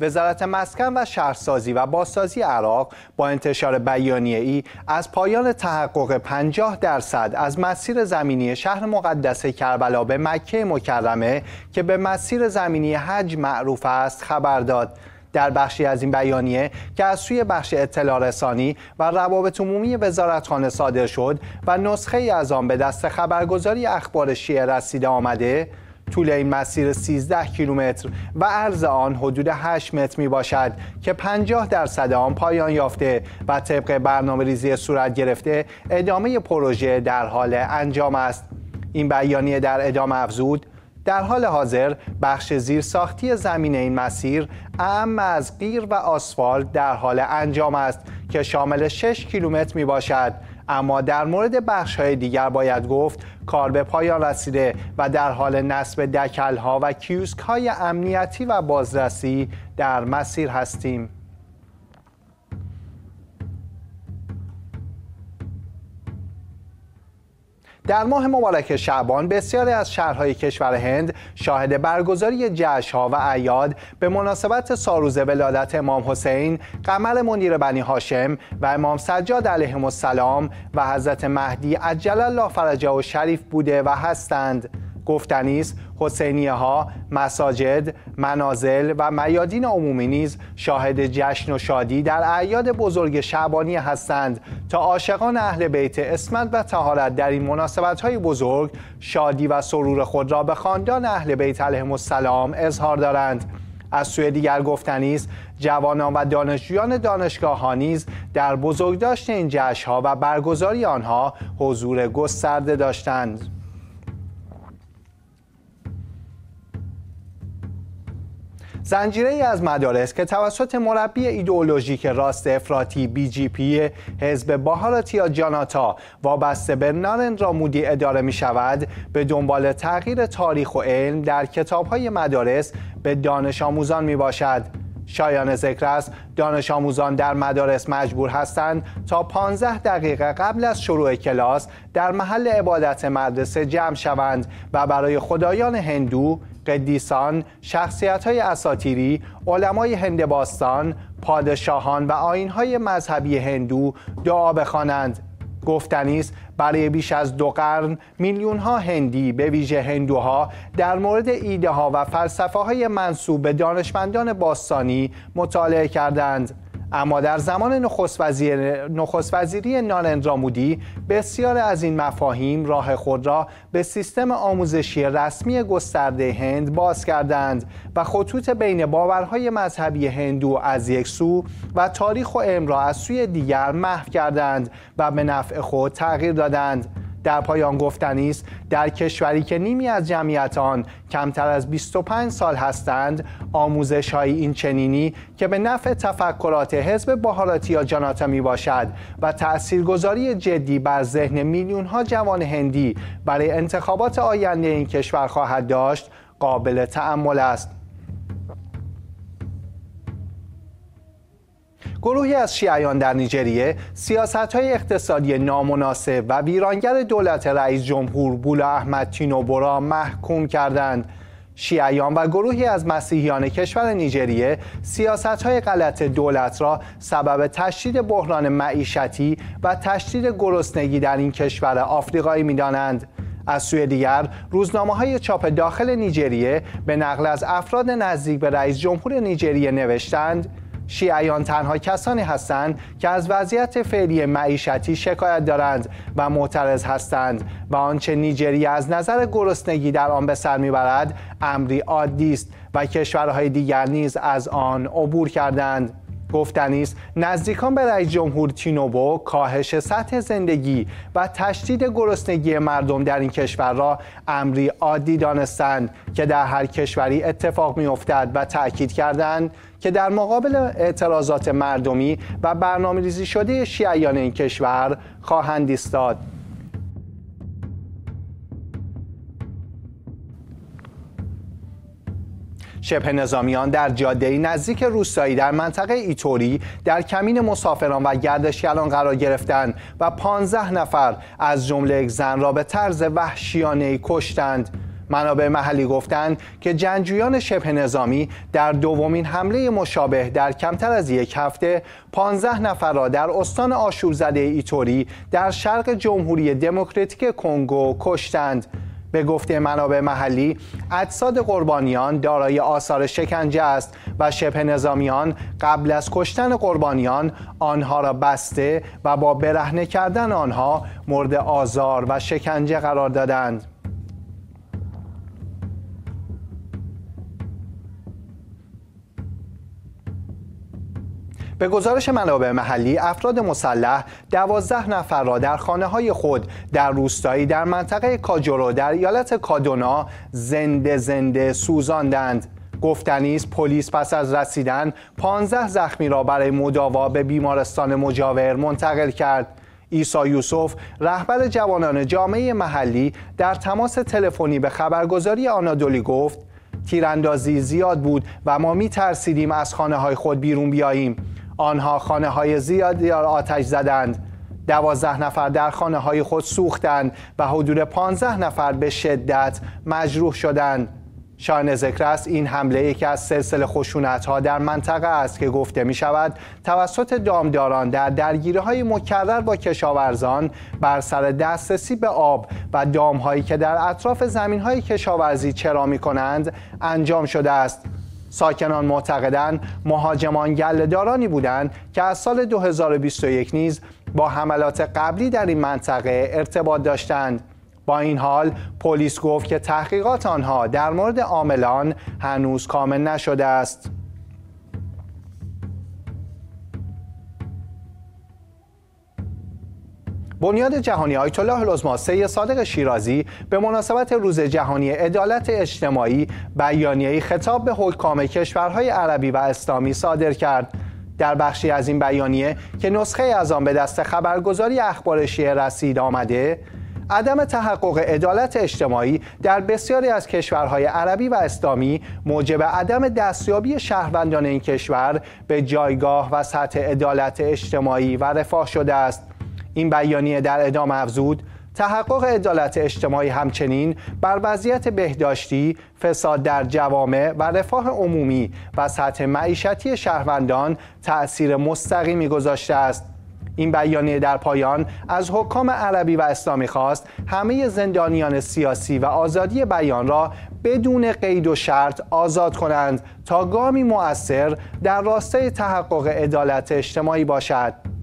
وزارت مسکن و شهرسازی و بازسازی عراق با انتشار بیانیه ای از پایان تحقق 50 درصد از مسیر زمینی شهر مقدس کربلا به مکه مکرمه که به مسیر زمینی حج معروف است خبر داد. در بخشی از این بیانیه که از سوی بخش اطلاع رسانی و روابط عمومی وزارتخانه صادر شد و نسخه ای از آن به دست خبرگزاری اخبار شیعه رسیده آمده طول این مسیر 13 کیلومتر و عرض آن حدود 8 متر می باشد که 50 درصد آن پایان یافته و طبق برنامه ریزی صورت گرفته ادامه پروژه در حال انجام است. این بیانیه در ادامه افزود در حال حاضر بخش زیرساختی زمین این مسیر اعم از غیر و آسفالت در حال انجام است که شامل 6 کیلومتر می باشد اما در مورد بخش های دیگر باید گفت کار به پایان رسیده و در حال نصب دکل ها و کیوسک های امنیتی و بازرسی در مسیر هستیم. در ماه مبارک شعبان بسیاری از شهرهای کشور هند شاهد برگزاری جشنها و اعیاد به مناسبت ساروز ولادت امام حسین، قمر منیر بنی هاشم و امام سجاد علیهم السلام و حضرت مهدی عجل الله فرجه و شریف بوده و هستند. گفتنی است. حسینیه ها مساجد منازل و میادین عمومی نیز شاهد جشن و شادی در اعیاد بزرگ شعبانی هستند تا عاشقان اهل بیت اسمت و تهارت در این مناسبت های بزرگ شادی و سرور خود را به خاندان اهل بیت علیهم السلام اظهار دارند. از سوی دیگر گفتنی جوانان و دانشجویان دانشگاه ها نیز در بزرگداشت این ها و برگزاری آنها حضور گسترده داشتند. زنجیره ای از مدارس که توسط مربی ایدئولوژیک راست افراطی بی جی پی حزب باهاراتیا جاناتا وابسته به نارندرا مودی اداره می شود به دنبال تغییر تاریخ و علم در کتاب های مدارس به دانش آموزان می باشد شایان ذکر است دانش آموزان در مدارس مجبور هستند تا 15 دقیقه قبل از شروع کلاس در محل عبادت مدرسه جمع شوند و برای خدایان هندو قدیسان، شخصیت های اساتیری، علمای هند باستان، پادشاهان و آینهای مذهبی هندو دعا بخوانند. گفتنی است برای بیش از دو قرن میلیون ها هندی به ویژه هندوها در مورد ایده ها و فلسفه های منصوب به دانشمندان باستانی مطالعه کردند اما در زمان نخست, وزیر، نخست وزیری نارندرا مودی بسیار از این مفاهیم راه خود را به سیستم آموزشی رسمی گسترده هند باز کردند و خطوط بین باورهای مذهبی هندو از یک سو و تاریخ و علم را از سوی دیگر محو کردند و به نفع خود تغییر دادند. در پایان گفتنی است. در کشوری که نیمی از جمعیت آن کمتر از 25 سال هستند آموزش های این چنینی که به نفع تفکرات حزب بهاراتی یا جاناتا می باشد و تاثیرگذاری جدی بر ذهن میلیون ها جوان هندی برای انتخابات آینده این کشور خواهد داشت قابل تأمل است. گروهی از شیعیان در نیجریه سیاست های اقتصادی نامناسب و ویرانگر دولت رئیس جمهور بولا احمد تینوبو را محکوم کردند شیعیان و گروهی از مسیحیان کشور نیجریه سیاست های غلط دولت را سبب تشدید بحران معیشتی و تشدید گرسنگی در این کشور آفریقایی می دانند. از سوی دیگر روزنامه های چاپ داخل نیجریه به نقل از افراد نزدیک به رئیس جمهور نیجریه نوشتند شیعیان تنها کسانی هستند که از وضعیت فعلی معیشتی شکایت دارند و معترض هستند و آنچه نیجریه از نظر گرسنگی در آن به سر می‌برد امری عادی است و کشورهای دیگر نیز از آن عبور کردند. گفتنی است نزدیکان به رئیس جمهور تینوبو کاهش سطح زندگی و تشدید گرسنگی مردم در این کشور را امری عادی دانستند که در هر کشوری اتفاق میافتد و تاکید کردند که در مقابل اعتراضات مردمی و برنامه ریزی شده شیعیان این کشور خواهند ایستاد. شبه نظامیان در جاده نزدیک روستایی در منطقه ایتوری در کمین مسافران و گردشگران قرار گرفتند و 15 نفر از جمله یک زن را به طرز وحشیانه کشتند منابع محلی گفتند که جنگجویان شبه نظامی در دومین حمله مشابه در کمتر از یک هفته 15 نفر را در استان آشورزده ایتوری در شرق جمهوری دموکراتیک کنگو کشتند. به گفته منابع محلی اجساد قربانیان دارای آثار شکنجه است و شبه نظامیان قبل از کشتن قربانیان آنها را بسته و با برهنه کردن آنها مورد آزار و شکنجه قرار دادند. به گزارش منابع محلی افراد مسلح دوازده نفر را در خانه های خود در روستایی در منطقه کاجورو در ایالت کادونا زنده زنده سوزاندند. گفتنیز پلیس پس از رسیدن 15 زخمی را برای مداوا به بیمارستان مجاور منتقل کرد. ایسا یوسف رهبر جوانان جامعه محلی در تماس تلفنی به خبرگزاری آنادولی گفت تیراندازی زیاد بود و ما می ترسیدیم از خانه های خود بیرون بیاییم. آنها خانه های زیادی را آتش زدند. دوازده نفر در خانه های خود سوختند و حدود پانزده نفر به شدت مجروح شدند. شاین ذکر است این حمله یکی از سلسله خشونت ها در منطقه است که گفته می شود توسط دامداران در درگیری های مکرر با کشاورزان بر سر دسترسی به آب و دام هایی که در اطراف زمین های کشاورزی چرا می کنند انجام شده است. ساکنان معتقدند مهاجمان گلهدارانی بودند که از سال 2021 نیز با حملات قبلی در این منطقه ارتباط داشتند. با این حال پلیس گفت که تحقیقات آنها در مورد عاملان هنوز کامل نشده است. بنیاد جهانی آیت الله العظما سید صادق شیرازی به مناسبت روز جهانی عدالت اجتماعی بیانیه‌ای خطاب به حکام کشورهای عربی و اسلامی صادر کرد. در بخشی از این بیانیه که نسخه از آن به دست خبرگزاری اخبار شیعه رسید آمده عدم تحقق عدالت اجتماعی در بسیاری از کشورهای عربی و اسلامی موجب عدم دستیابی شهروندان این کشور به جایگاه و سطح عدالت اجتماعی و رفاه شده است. این بیانیه در ادامه افزود تحقق عدالت اجتماعی همچنین بر وضعیت بهداشتی، فساد در جوامع و رفاه عمومی و سطح معیشتی شهروندان تأثیر مستقیمی گذاشته است. این بیانیه در پایان از حکام عربی و اسلامی خواست همه زندانیان سیاسی و آزادی بیان را بدون قید و شرط آزاد کنند تا گامی مؤثر در راستای تحقق عدالت اجتماعی باشد.